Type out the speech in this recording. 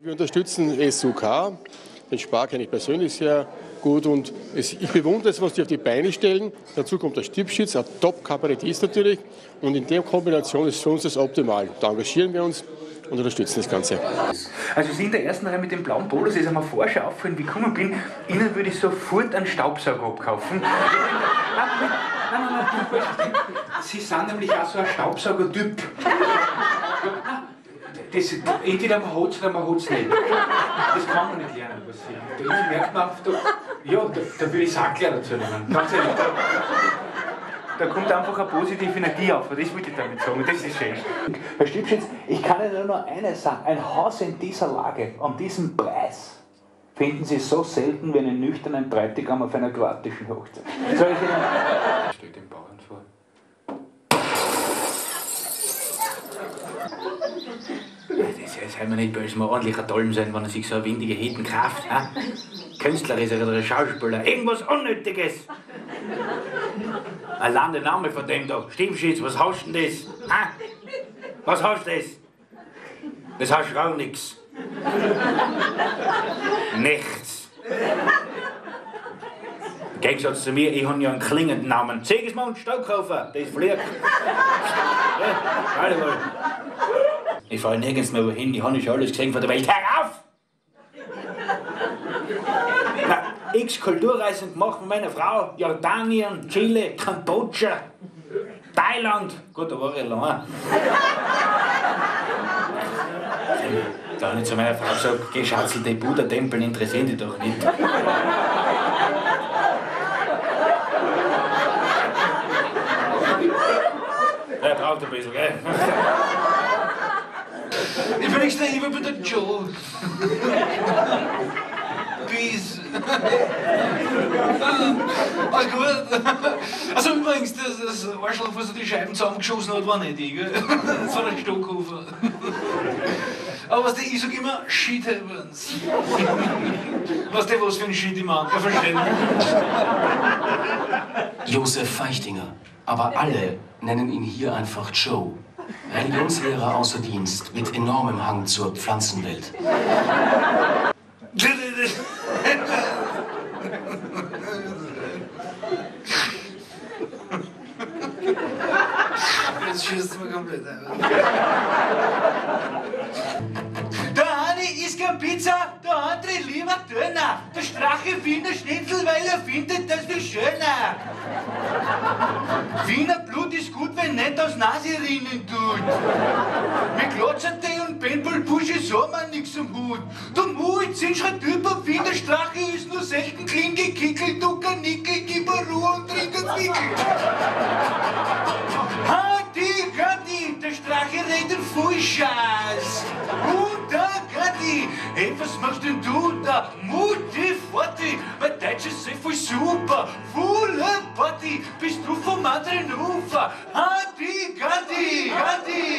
Wir unterstützen SUK. Den Spar kenne ich persönlich sehr gut und es, ich bewundere es, was die auf die Beine stellen. Dazu kommt der Stippschitz, ein Top-Kabarettist natürlich. Und in der Kombination ist für uns das optimal. Da engagieren wir uns und unterstützen das Ganze. Also Sie in der ersten Reihe mit dem blauen Polo, Sie ist einmal vorher auffallen, wie ich gekommen bin. Ihnen würde ich sofort einen Staubsauger abkaufen. nein, nein, nein, Sie sind nämlich auch so ein Staubsauger-Typ. Das, entweder man hat es oder man hat es nicht. Das kann man nicht lernen, was sie Da merkt man einfach, da, ja, da, da würde ich Sackler dazu nehmen. Ganz ehrlich. Da, da kommt einfach eine positive Energie auf. Das wollte ich damit sagen. Das ist schön. Herr Stiebschitz, ich kann Ihnen nur eines sagen. Ein Haus in dieser Lage, um diesen Preis, finden Sie so selten wie einen nüchternen Bräutigam auf einer kroatischen Hochzeit. Soll ich Ihnen... Stell den Bauern vor. Das soll mir nicht böse, mal ordentlicher Tollen sein, wenn er sich so eine windige Hitten kauft. Ha? Künstler ist er oder ein Schauspieler. Irgendwas Unnötiges. Allein der Name von dem da. Stimmschitz, was hast denn das? Ha? Was hast du das? Das hast du auch nix. Nichts. Im Gegensatz zu mir, ich habe ja einen klingenden Namen. Sigismund Stockhofer, das fliegt. Ja. Ich fahre nirgends mehr wohin, ich habe schon alles gesehen von der Welt. Herauf! Na, x Kulturreisen gemacht mit meiner Frau. Jordanien, Chile, Kambodscha, Thailand. Gut, da war ich. Da habe ich zu meiner Frau gesagt, geh Schatzel, die Buddha-Tempel interessieren dich doch nicht. Er braucht ein bisschen, gell? Ich bin der Joe. Peace. Alles gut. Also übrigens, das, das Arschloch, was die Scheiben zusammengeschossen hat, war nicht ich, gell? Das war der Stockhofer. Aber was ich sag immer, shit happens. Was der, was für ein Shit ich mag, ja, verstehen. Josef Feichtinger, aber alle nennen ihn hier einfach Joe. Religionslehrer außer Dienst mit enormem Hang zur Pflanzenwelt. Jetzt schießt mir komplett ein. Der eine isst gern Pizza, der andere lieber Döner. Der Strache findet Schnitzel, weil er findet das viel schöner. Wiener Wenn nicht aus Nase rinnen tut. Mit Glotzerte und Paintball-Pusche so man nix am Hut. Du Muit sind schon Typen, wie der Strache ist nur selten clean gekickelt. Du Kanickel, gib Ruhe und trink ein Zwickel. Hadi, Gatti, der Strache redet voll Scheiß. Und da, Gatti, hey, was machst denn du da? Mutti, Vati, mein Deutsch ist voll super. Volle Party, bist du vom anderen Ufer. Hadi, Gatti, Gatti, Gatti.